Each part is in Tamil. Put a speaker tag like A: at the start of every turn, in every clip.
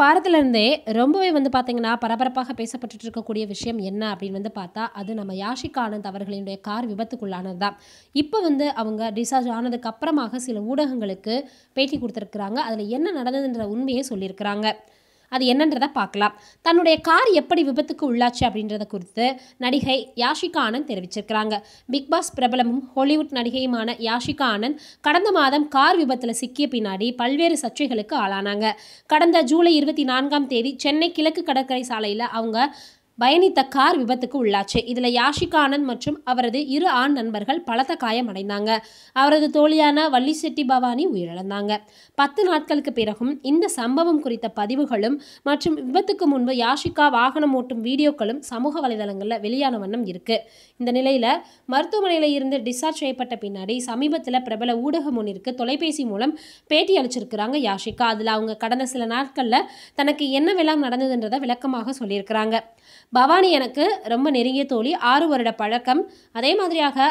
A: வாரத்துல இருந்தே ரொம்பவே வந்து பார்த்தீங்கன்னா, பரபரப்பாக பேசப்பட்டுட்டு இருக்கக்கூடிய விஷயம் என்ன அப்படின்னு வந்து பார்த்தா, அது நம்ம யாஷிக் ஆனந்த் அவர்களினுடைய கார் விபத்துக்குள்ளானது தான். இப்போ வந்து அவங்க டிஸ்சார்ஜ் ஆனதுக்கு அப்புறமாக சில ஊடகங்களுக்கு பேட்டி கொடுத்துருக்குறாங்க அதில் என்ன நடந்ததுன்ற உண்மையை சொல்லியிருக்கிறாங்க. அது என்னன்றத பார்க்கலாம். தன்னுடைய கார் எப்படி விபத்துக்கு உள்ளாச்சு அப்படின்றத குறித்து நடிகை யாஷிகா ஆனந்த் தெரிவிச்சிருக்கிறாங்க. பிக் பாஸ் பிரபலமும், ஹாலிவுட் நடிகையுமான யாஷிகா ஆனந்த் கடந்த மாதம் கார் விபத்தில் சிக்கிய பின்னாடி பல்வேறு சர்ச்சைகளுக்கு ஆளானாங்க. கடந்த ஜூலை 24ஆம் தேதி சென்னை கிழக்கு கடற்கரை சாலையில் அவங்க பயணித்த கார் விபத்துக்கு உள்ளாச்சு. இதில் யாஷிகா ஆனந்த் மற்றும் அவரது இரு ஆண் நண்பர்கள் பலத்த காயமடைந்தாங்க. அவரது தோழியான வள்ளிசெட்டி பவானி உயிரிழந்தாங்க. 10 நாட்களுக்கு பிறகும் இந்த சம்பவம் குறித்த பதிவுகளும் மற்றும் விபத்துக்கு முன்பு யாஷிகா வாகனம் ஓட்டும் வீடியோக்களும் சமூக வலைதளங்களில் வெளியான வண்ணம் இருக்கு. இந்த நிலையில் மருத்துவமனையில் இருந்து டிஸ்சார்ஜ் செய்யப்பட்ட பின்னாடி சமீபத்தில் பிரபல ஊடகம் ஒன்றிற்கு தொலைபேசி மூலம் பேட்டி அளிச்சிருக்கிறாங்க யாஷிகா. அதில் அவங்க கடந்த சில நாட்களில் தனக்கு என்னவெல்லாம் நடந்ததுன்றத விளக்கமாக சொல்லியிருக்கிறாங்க. பவானி எனக்கு ரொம்ப நெருங்கிய தோழி. ஆறு வருட பழக்கம். அதே மாதிரியாக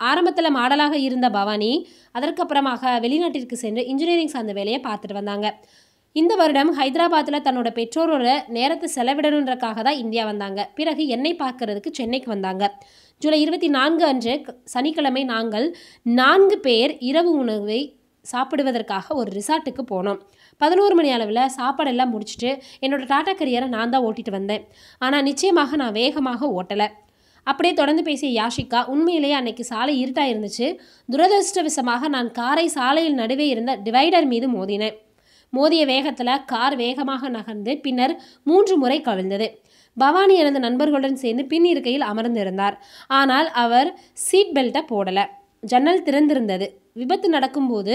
A: ஆரம்பத்தில் மாடலாக இருந்த பவானி, அதற்கப்புறமாக வெளிநாட்டிற்கு சென்று இன்ஜினியரிங் சார்ந்த வேலையை பார்த்துட்டு வந்தாங்க. இந்த வருடம் ஹைதராபாத்தில் தன்னோட பெற்றோரோட நேரத்தை செலவிடணுன்றக்காக தான் இந்தியா வந்தாங்க. பிறகு என்னை பார்க்கறதுக்கு சென்னைக்கு வந்தாங்க. ஜூலை 24 அன்று சனிக்கிழமை நாங்கள் நான்கு பேர் இரவு உணவை சாப்பிடுவதற்காக ஒரு ரிசார்ட்டுக்கு போனோம். 11 மணி அளவில் சாப்பாடெல்லாம் முடிச்சுட்டு என்னோட டாடா கரியரை நான் தான் ஓட்டிட்டு வந்தேன். ஆனால் நிச்சயமாக நான் வேகமாக ஓட்டலை அப்படியே தொடர்ந்து பேசிய யாஷிகா, உண்மையிலேயே அன்னைக்கு சாலை இருட்டாக இருந்துச்சு. துரதிருஷ்டவசமாக நான் காரை சாலையில் நடுவே இருந்த டிவைடர் மீது மோதினேன். மோதிய வேகத்தில் கார் வேகமாக நகர்ந்து பின்னர் மூன்று முறை கவிழ்ந்தது. பவானி எனது நண்பர்களுடன் சேர்ந்து பின் இருக்கையில் அமர்ந்திருந்தார். ஆனால் அவர் சீட் பெல்ட்டை போடலை ஜன்னல் திறந்திருந்தது. விபத்து நடக்கும்போது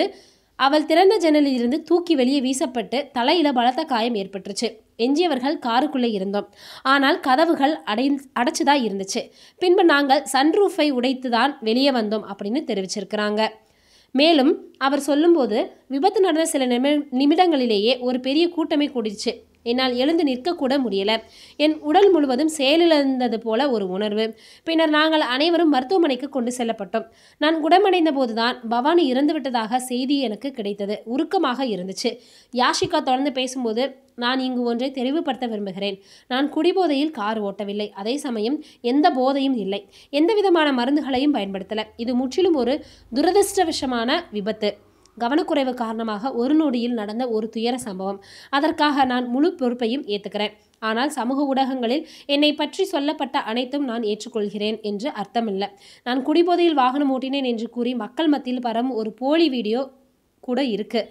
A: அவள் திறந்த ஜன்னலில் இருந்து தூக்கி வெளியே வீசப்பட்டு தலையில பலத்த காயம் ஏற்பட்டுருச்சு. எஞ்சியவர்கள் காருக்குள்ளே இருந்தோம். ஆனால் கதவுகள் அடை அடைச்சு தான் இருந்துச்சு. பின்பு நாங்கள் சன்ரூஃபை உடைத்து தான் வெளியே வந்தோம் அப்படின்னு தெரிவிச்சிருக்கிறாங்க. மேலும் அவர் சொல்லும்போது, விபத்து நடந்த சில நிமி நிமிடங்களிலேயே ஒரு பெரிய கூட்டமே கூடிச்சு என்னால் எழுந்து நிற்கக்கூட முடியல. என் உடல் முழுவதும் செயலிழந்தது போல ஒரு உணர்வு. பின்னர் நாங்கள் அனைவரும் மருத்துவமனைக்கு கொண்டு செல்லப்பட்டோம். நான் குணமடைந்த போது தான் பவானி இறந்துவிட்டதாக செய்தி எனக்கு கிடைத்தது. உருக்கமாக இருந்துச்சு. யாஷிகா தொடர்ந்து பேசும்போது, நான் இங்கு ஒன்றை தெளிவுபடுத்த விரும்புகிறேன். நான் குடிபோதையில் கார் ஓட்டவில்லை. அதே சமயம் எந்த போதையும் இல்லை. எந்தவிதமான மருந்துகளையும் பயன்படுத்தலை இது முற்றிலும் ஒரு துரதிருஷ்டவசமான விபத்து. கவனக்குறைவு காரணமாக ஒரு நொடியில் நடந்த ஒரு துயர சம்பவம். அதற்காக நான் முழு பொறுப்பையும் ஏற்றுக்கிறேன் ஆனால் சமூக ஊடகங்களில் என்னை பற்றி சொல்லப்பட்ட அனைத்தும் நான் ஏற்றுக்கொள்கிறேன் என்று அர்த்தமில்லை நான் குடிபோதையில் வாகனம் ஓட்டினேன் என்று கூறி மக்கள் மத்தியில் பரவும் ஒரு போலி வீடியோ கூட இருக்கு.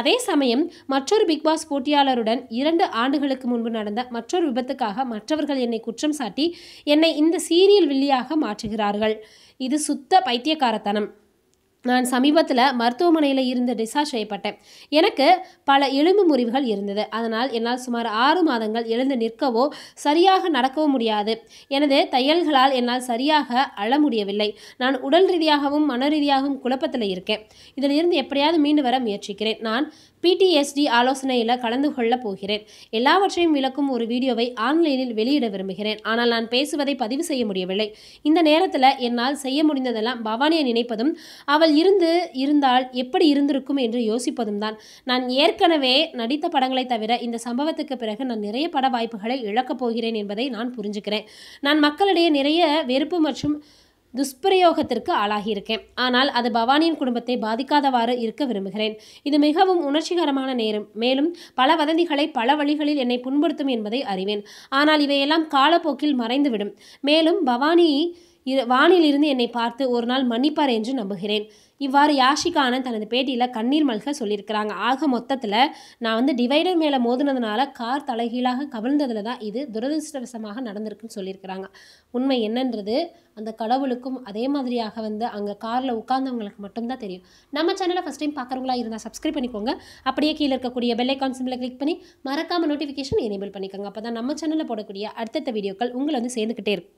A: அதே சமயம் மற்றொரு பிக் பாஸ் போட்டியாளருடன் இரண்டு ஆண்டுகளுக்கு முன்பு நடந்த மற்றொரு விபத்துக்காக மற்றவர்கள் என்னை குற்றம் சாட்டி என்னை இந்த சீரியல் வில்லியாக மாற்றுகிறார்கள். இது சுத்த பைத்தியக்காரத்தனம். நான் சமீபத்தில் மருத்துவமனையில் இருந்து டிஸ்சார்ஜ் செய்யப்பட்டேன். எனக்கு பல எலும்பு முறிவுகள் இருந்தது. அதனால் என்னால் சுமார் ஆறு மாதங்கள் எழுந்து நிற்கவோ, சரியாக நடக்கவோ முடியாது. எனது தையல்களால் என்னால் சரியாக அழ முடியவில்லை. நான் உடல் ரீதியாகவும், மன ரீதியாகவும் குழப்பத்தில் இருக்கேன். இதில் இருந்து எப்படியாவது மீண்டு வர முயற்சிக்கிறேன். நான் பிடிஎஸ்டி ஆலோசனையில் கலந்து கொள்ளப் போகிறேன். எல்லாவற்றையும் விளக்கும் ஒரு வீடியோவை ஆன்லைனில் வெளியிட விரும்புகிறேன். ஆனால் நான் பேசுவதை பதிவு செய்ய முடியவில்லை. இந்த நேரத்தில் என்னால் செய்ய முடிந்ததெல்லாம் பவானியை நினைப்பதும், அவள் இருந்து இருந்தால் எப்படி இருந்திருக்கும் என்று யோசிப்பதும் தான். நான் ஏற்கனவே நடித்த படங்களைத் தவிர இந்த சம்பவத்துக்கு பிறகு நான் நிறைய பட வாய்ப்புகளை இழக்கப் போகிறேன் என்பதை நான் புரிஞ்சுக்கிறேன். நான் மக்களிடையே நிறைய வெறுப்பு மற்றும் துஷ்பிரயோகத்திற்கு ஆளாகியிருக்கேன். ஆனால் அது பவானியின் குடும்பத்தை பாதிக்காதவாறு இருக்க விரும்புகிறேன். இது மிகவும் உணர்ச்சிகரமான நேரம். மேலும் பல வதந்திகளை பல வழிகளில் என்னை புண்படுத்தும் என்பதை அறிவேன். ஆனால் இவையெல்லாம் காலப்போக்கில் மறைந்துவிடும். மேலும் பவானி இரு வானிலிருந்து என்னை பார்த்து ஒரு நாள் மன்னிப்பார் என்று நம்புகிறேன். இவ்வாறு யாஷிகானன் தனது பேட்டியில் கண்ணீர் மல்க சொல்லியிருக்கிறாங்க. ஆக மொத்தத்தில் நான் வந்து டிவைடர் மேலே மோதினதுனால கார் தலைகீழாக கவிழ்ந்ததில் தான் இது துரதிர்ஷ்டவசமாக நடந்திருக்குன்னு சொல்லியிருக்கிறாங்க. உண்மை என்னன்றது அந்த கடவுளுக்கும், அதே மாதிரியாக வந்து அங்கே காரில் உட்கார்ந்தவங்களுக்கு மட்டும்தான் தெரியும். நம்ம சேனலை ஃபஸ்ட் டைம் பார்க்குறவங்களா இருந்தால் சப்ஸ்கிரைப் பண்ணிக்கோங்க. அப்படியே கீழே இருக்கக்கூடிய பெல் ஐக்கான் சிம்பிளை கிளிக் பண்ணி மறக்காம நோட்டிஃபிகேஷன் எனேபிள் பண்ணிக்கோங்க. அப்போ தான் நம்ம சேனலில் போடக்கூடிய அடுத்தடுத்த வீடியோக்கள் உங்களை வந்து சேர்ந்துக்கிட்டே இருக்கும்.